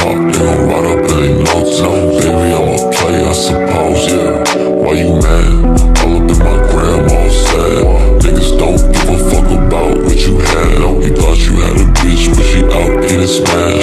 talk, they gon' write up they notes. No, baby, I'm a player, I suppose, yeah. Why you mad? All up in my gram, all sad. Niggas don't give a fuck about what you had. You thought you had a bitch, but she out getting smashed.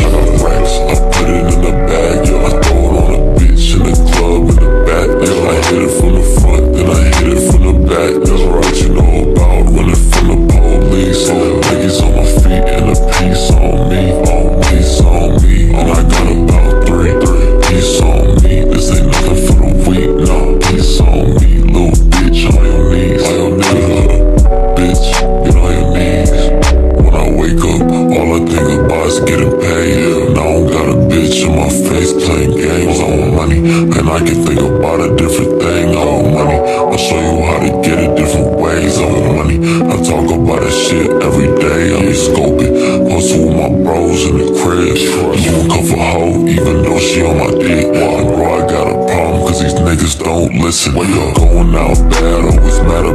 Is getting paid. Now I don't got a bitch in my face playing games. I want money, and I can think about a different thing. I want money. I'll show you how to get it different ways. I want money. I talk about that shit every day. I be scoping, hustle with my bros in the crib. You won't for hoe, even though she on my dick. And bro, I got a problem, cause these niggas don't listen. Going out bad, always mad